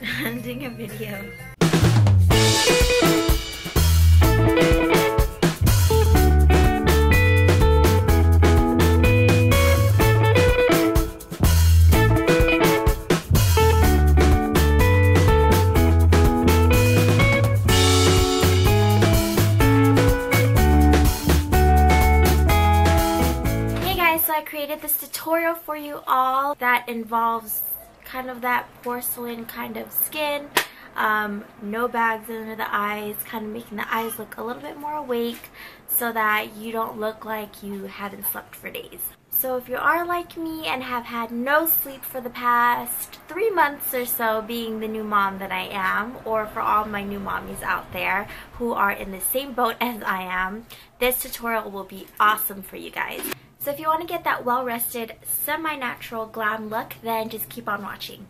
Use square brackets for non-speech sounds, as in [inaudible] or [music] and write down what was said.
[laughs] I'm doing a video. Created this tutorial for you all that involves kind of that porcelain kind of skin. Um, no bags under the eyes, kind of making the eyes look a little bit more awake so that you don't look like you haven't slept for days. So if you are like me and have had no sleep for the past three months or so being the new mom that I am, or for all my new mommies out there who are in the same boat as I am, this tutorial will be awesome for you guys. So if you want to get that well-rested, semi-natural glam look, then just keep on watching.